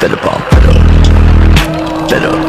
Better bomb, better, better.